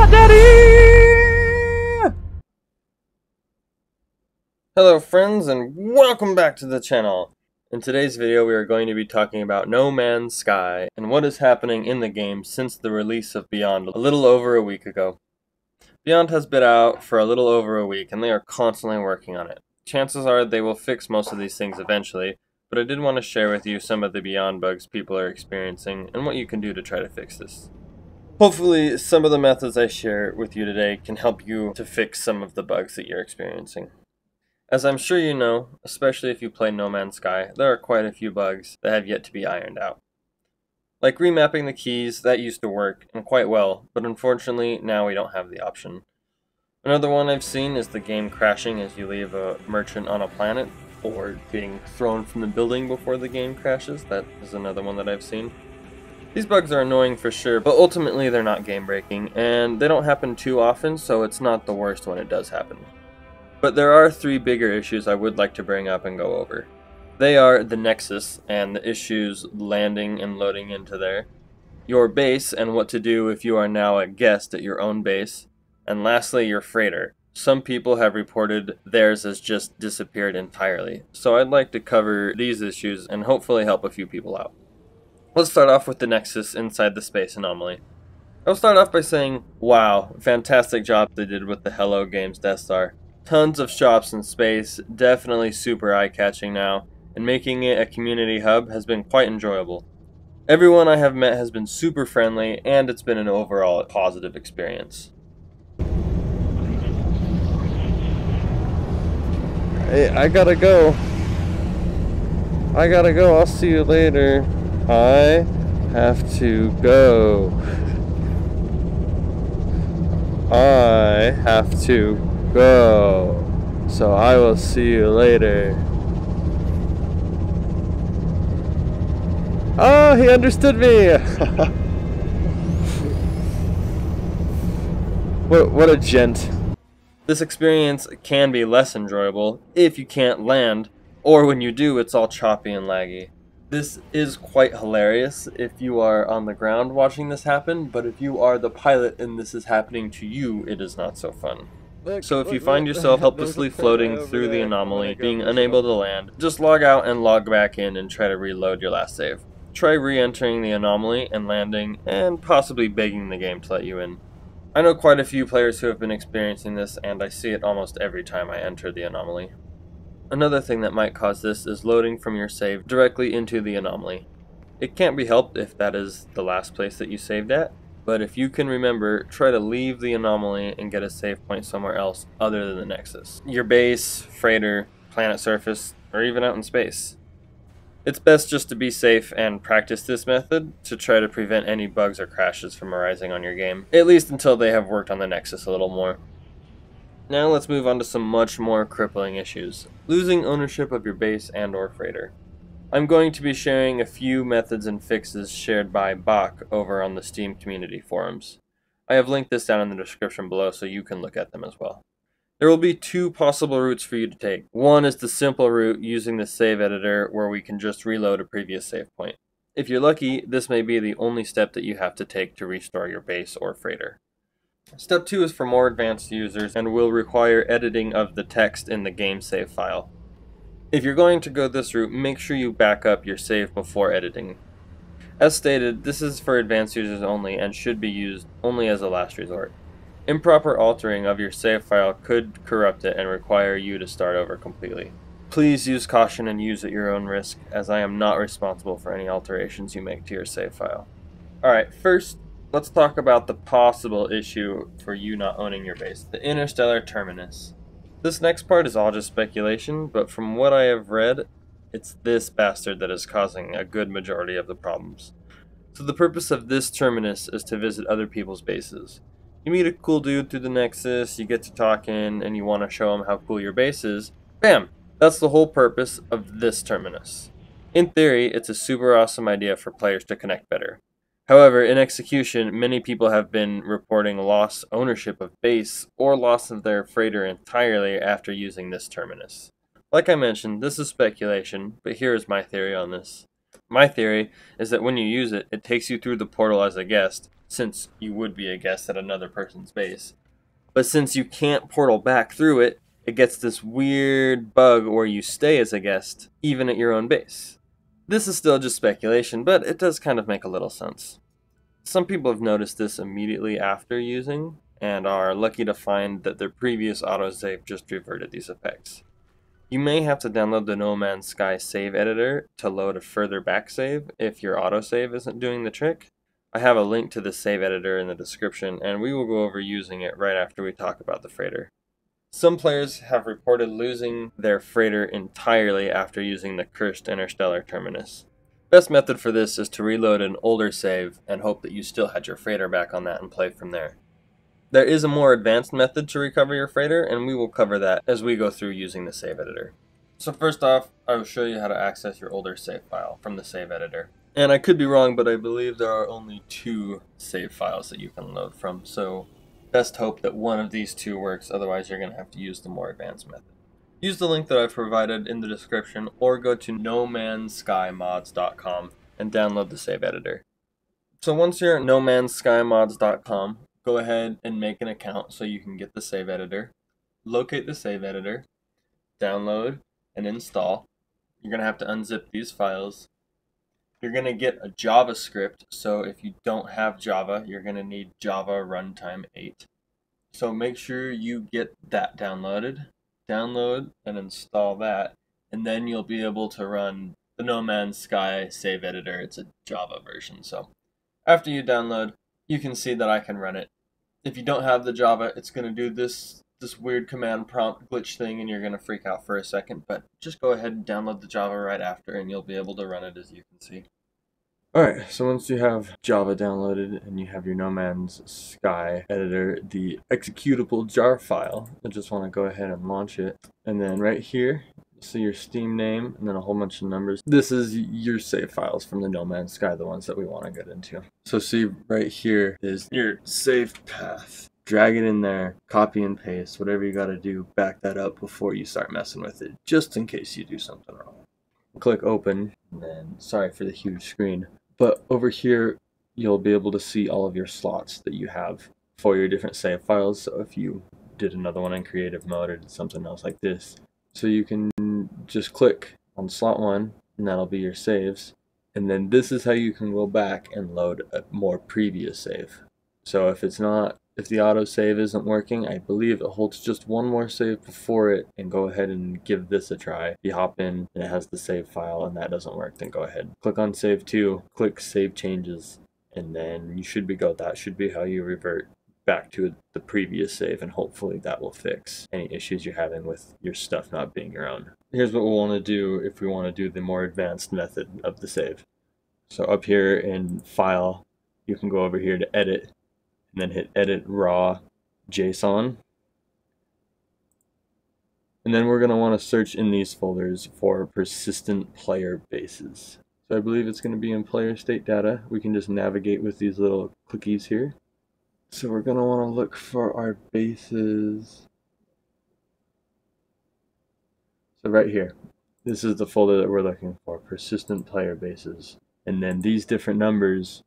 Cat Daddy! Hello friends and welcome back to the channel. In today's video we are going to be talking about No Man's Sky and what is happening in the game since the release of Beyond a little over a week ago. Beyond has been out for a little over a week and they are constantly working on it. Chances are they will fix most of these things eventually, but I did want to share with you some of the Beyond bugs people are experiencing and what you can do to try to fix this. Hopefully some of the methods I share with you today can help you to fix some of the bugs that you're experiencing. As I'm sure you know, especially if you play No Man's Sky, there are quite a few bugs that have yet to be ironed out. Like remapping the keys, that used to work, and quite well, but unfortunately now we don't have the option. Another one I've seen is the game crashing as you leave a merchant on a planet, or being thrown from the building before the game crashes, that is another one that I've seen. These bugs are annoying for sure, but ultimately they're not game breaking, and they don't happen too often, so it's not the worst when it does happen. But there are three bigger issues I would like to bring up and go over. They are the Nexus and the issues landing and loading into there, your base and what to do if you are now a guest at your own base, and lastly, your freighter. Some people have reported theirs has just disappeared entirely, so I'd like to cover these issues and hopefully help a few people out. Let's start off with the Nexus inside the space anomaly. I'll start off by saying, wow, fantastic job they did with the Hello Games Death Star. Tons of shops in space, definitely super eye-catching now, and making it a community hub has been quite enjoyable. Everyone I have met has been super friendly, and it's been an overall positive experience. Hey, I gotta go. I gotta go. I'll see you later. I have to go. I have to go. So I will see you later. Oh, he understood me! what, what a gent. This experience can be less enjoyable if you can't land, or when you do, it's all choppy and laggy. This is quite hilarious if you are on the ground watching this happen, but if you are the pilot and this is happening to you, it is not so fun. So if you find yourself helplessly floating through the anomaly, being unable to land, just log out and log back in and try to reload your last save. Try re-entering the anomaly and landing, and possibly begging the game to let you in. I know quite a few players who have been experiencing this, and I see it almost every time I enter the anomaly. Another thing that might cause this is loading from your save directly into the anomaly. It can't be helped if that is the last place that you saved at, but if you can remember, try to leave the anomaly and get a save point somewhere else other than the Nexus. Your base, freighter, planet surface, or even out in space. It's best just to be safe and practice this method to try to prevent any bugs or crashes from arising on your game, at least until they have worked on the Nexus a little more. Now let's move on to some much more crippling issues. Losing ownership of your base and or freighter. I'm going to be sharing a few methods and fixes shared by BaK over on the Steam community forums. I have linked this down in the description below so you can look at them as well. There will be two possible routes for you to take. One is the simple route using the save editor where we can just reload a previous save point. If you're lucky, this may be the only step that you have to take to restore your base or freighter. Step 2 is for more advanced users and will require editing of the text in the game save file. If you're going to go this route, make sure you back up your save before editing. As stated, this is for advanced users only and should be used only as a last resort. Improper altering of your save file could corrupt it and require you to start over completely. Please use caution and use at your own risk, as I am not responsible for any alterations you make to your save file. Alright, first, let's talk about the possible issue for you not owning your base, the Interstellar Terminus. This next part is all just speculation, but from what I have read, it's this bastard that is causing a good majority of the problems. So the purpose of this terminus is to visit other people's bases. You meet a cool dude through the Nexus, you get to talking, and you want to show him how cool your base is. Bam! That's the whole purpose of this terminus. In theory, it's a super awesome idea for players to connect better. However, in execution, many people have been reporting lost ownership of base or loss of their freighter entirely after using this terminus. Like I mentioned, this is speculation, but here is my theory on this. My theory is that when you use it, it takes you through the portal as a guest, since you would be a guest at another person's base. But since you can't portal back through it, it gets this weird bug where you stay as a guest, even at your own base. This is still just speculation, but it does kind of make a little sense. Some people have noticed this immediately after using, and are lucky to find that their previous autosave just reverted these effects. You may have to download the No Man's Sky save editor to load a further back save if your autosave isn't doing the trick. I have a link to the save editor in the description, and we will go over using it right after we talk about the freighter. Some players have reported losing their freighter entirely after using the cursed interstellar terminus. Best method for this is to reload an older save and hope that you still had your freighter back on that and play from there. There is a more advanced method to recover your freighter, and we will cover that as we go through using the save editor. So first off, I will show you how to access your older save file from the save editor. And I could be wrong, but I believe there are only two save files that you can load from, so best hope that one of these two works, otherwise you're going to have to use the more advanced method. Use the link that I've provided in the description or go to nomansskymods.com and download the save editor. So once you're at nomansskymods.com, go ahead and make an account so you can get the save editor. Locate the save editor, download, and install. You're going to have to unzip these files. You're going to get a JavaScript, so if you don't have Java, you're going to need Java Runtime 8. So make sure you get that downloaded, download and install that, and then you'll be able to run the No Man's Sky save editor. It's a Java version, so after you download, you can see that I can run it. If you don't have the Java, it's going to do this this weird command prompt glitch thing and you're going to freak out for a second, but just go ahead and download the Java right after and you'll be able to run it as you can see. Alright, so once you have Java downloaded and you have your No Man's Sky editor, the executable jar file, I just want to go ahead and launch it. And then right here, so your Steam name, and then a whole bunch of numbers. This is your save files from the No Man's Sky, the ones that we want to get into. So see right here is your save path. Drag it in there, copy and paste, whatever you got to do, back that up before you start messing with it, just in case you do something wrong. Click open, and then, sorry for the huge screen, but over here, you'll be able to see all of your slots that you have for your different save files. So if you did another one in creative mode or did something else like this, so you can just click on slot one and that'll be your saves. And then this is how you can go back and load a more previous save. So if it's not, if the auto save isn't working, I believe it holds just one more save before it and go ahead and give this a try. You hop in and it has the save file and that doesn't work, then go ahead. Click on save two, click save changes, and then you should be go. That should be how you revert back to the previous save and hopefully that will fix any issues you're having with your stuff not being your own. Here's what we'll want to do if we want to do the more advanced method of the save. So up here in file, you can go over here to edit and then hit edit raw JSON. And then we're going to want to search in these folders for persistent player bases. So I believe it's going to be in player state data. We can just navigate with these little clickies here. So we're going to want to look for our bases. So right here, this is the folder that we're looking for, persistent player bases. And then these different numbers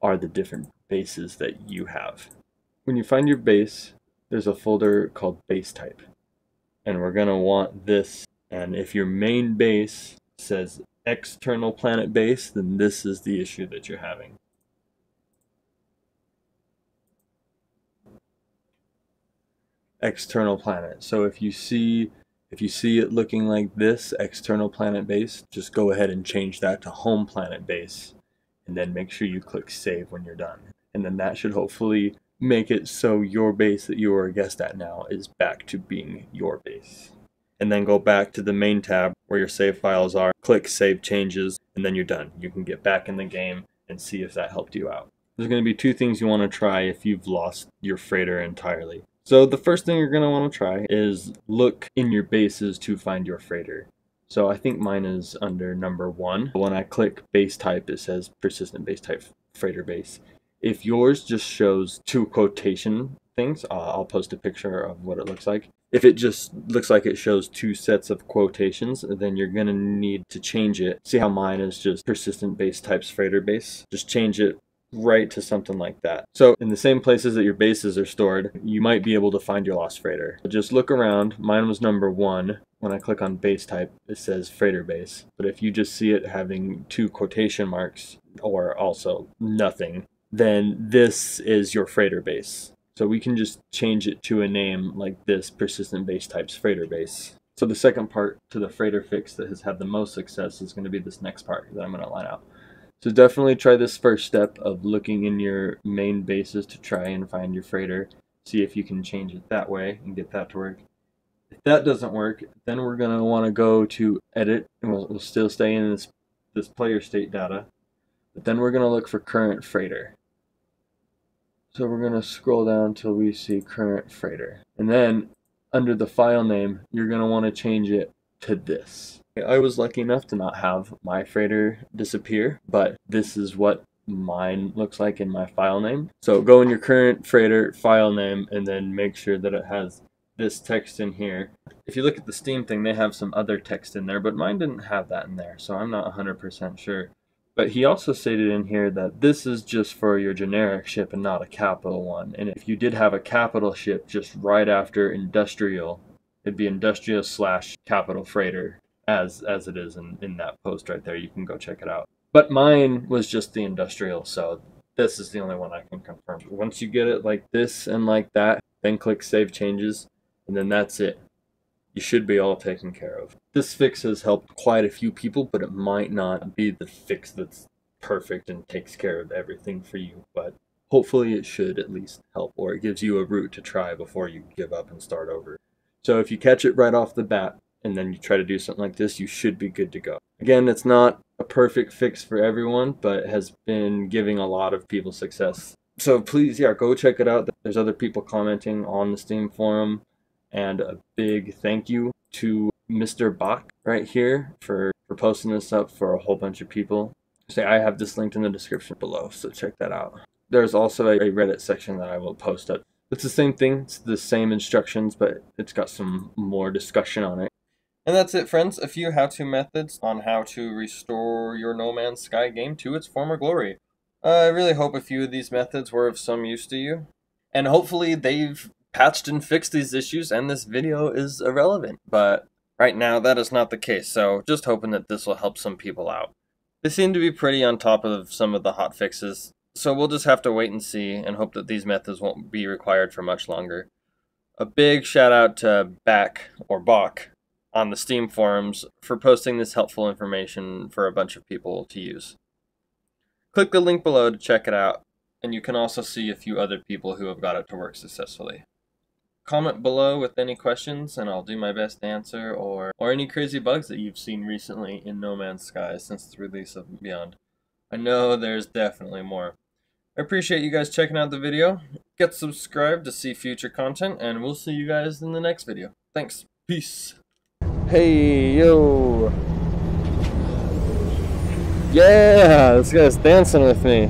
are the different bases that you have. When you find your base, there's a folder called base type. And we're going to want this. And if your main base says external planet base, then this is the issue that you're having. external planet. So if you see if you see it looking like this, external planet base, just go ahead and change that to home planet base. And then make sure you click save when you're done. And then that should hopefully make it so your base that you are a guest at now is back to being your base. And then go back to the main tab where your save files are, click save changes, and then you're done. You can get back in the game and see if that helped you out. There's going to be two things you want to try if you've lost your freighter entirely. So the first thing you're going to want to try is look in your bases to find your freighter. So I think mine is under number one. When I click base type, it says persistent base type freighter base. If yours just shows two quotation things, uh, I'll post a picture of what it looks like. If it just looks like it shows two sets of quotations, then you're to need to change it. See how mine is just persistent base types freighter base? Just change it right to something like that. So in the same places that your bases are stored, you might be able to find your lost freighter. Just look around. Mine was number one. When I click on base type, it says freighter base. But if you just see it having two quotation marks or also nothing, then this is your freighter base. So we can just change it to a name like this persistent base types freighter base. So the second part to the freighter fix that has had the most success is going to be this next part that I'm going to line out. So definitely try this first step of looking in your main bases to try and find your freighter. See if you can change it that way and get that to work. If that doesn't work, then we're going to want to go to edit and we'll, we'll still stay in this, this player state data. But then we're going to look for current freighter. So we're going to scroll down till we see current freighter. And then under the file name, you're going to want to change it to this. I was lucky enough to not have my freighter disappear, but this is what mine looks like in my file name. So go in your current freighter file name and then make sure that it has this text in here. If you look at the Steam thing, they have some other text in there, but mine didn't have that in there, so I'm not 100% sure. But he also stated in here that this is just for your generic ship and not a capital one. And if you did have a capital ship just right after industrial, it'd be industrial slash capital freighter as as it is in, in that post right there. You can go check it out. But mine was just the industrial, so this is the only one I can confirm. Once you get it like this and like that, then click save changes, and then that's it you should be all taken care of. This fix has helped quite a few people, but it might not be the fix that's perfect and takes care of everything for you, but hopefully it should at least help, or it gives you a route to try before you give up and start over. So if you catch it right off the bat, and then you try to do something like this, you should be good to go. Again, it's not a perfect fix for everyone, but has been giving a lot of people success. So please, yeah, go check it out. There's other people commenting on the Steam forum and a big thank you to Mr. BaK right here for, for posting this up for a whole bunch of people. Say I have this linked in the description below, so check that out. There's also a Reddit section that I will post up. It's the same thing, it's the same instructions, but it's got some more discussion on it. And that's it, friends. A few how-to methods on how to restore your No Man's Sky game to its former glory. Uh, I really hope a few of these methods were of some use to you. And hopefully they've patched and fixed these issues and this video is irrelevant, but right now that is not the case, so just hoping that this will help some people out. They seem to be pretty on top of some of the hot fixes, so we'll just have to wait and see and hope that these methods won't be required for much longer. A big shout out to Back or Bach on the Steam forums for posting this helpful information for a bunch of people to use. Click the link below to check it out, and you can also see a few other people who have got it to work successfully. Comment below with any questions and I'll do my best to answer or, or any crazy bugs that you've seen recently in No Man's Sky since the release of Beyond. I know there's definitely more. I appreciate you guys checking out the video. Get subscribed to see future content and we'll see you guys in the next video. Thanks. Peace. Hey, yo. Yeah, this guy's dancing with me.